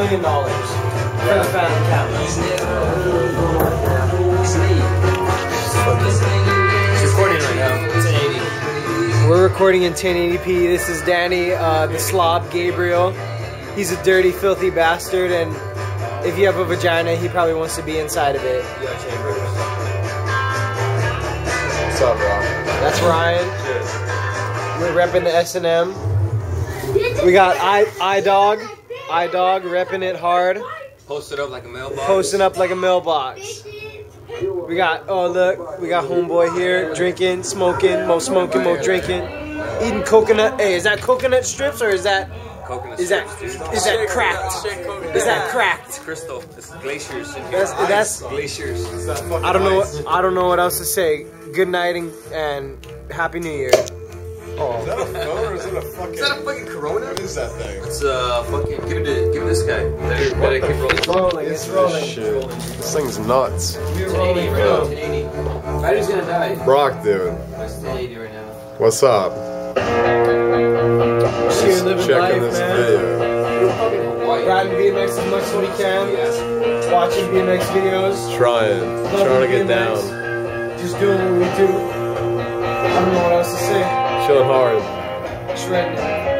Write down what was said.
million dollars for the Phantom Camera. It's recording right now. 1080. We're recording in 1080p. This is Danny, uh, the slob Gabriel. He's a dirty, filthy bastard, and if you have a vagina, he probably wants to be inside of it. What's up, Rob? That's Ryan. We're repping the S&M. We got I I Dog, I Dog repping it hard, Posted up like a mailbox. posting up like a mailbox. We got oh look, we got homeboy here drinking, smoking, more smoking, more drinking, eating coconut. Hey, is that coconut strips or is that Coconut is that strips, dude. is that cracked? Is that cracked? crystal? It's glaciers in here. That's that's glaciers. I don't know what I don't know what else to say. Good night and, and happy New Year. Is that a phone or is it a fucking? Is that a fucking Corona? What is that thing? It's uh fucking give it to give it this guy. Better, better keep rolling. It's rolling. It's rolling. Shit. This thing's nuts. We're rolling. right now. 1080. Battery's gonna die. Brock, dude. It's 1080 right now. What's up? Cheer, living Checking life, this man. video. Riding BMX as much as we can. Watching BMX videos. Trying. Loving Trying to get BMX. down. Just doing what we do. I don't know what else to say. Chilling hard. Shred.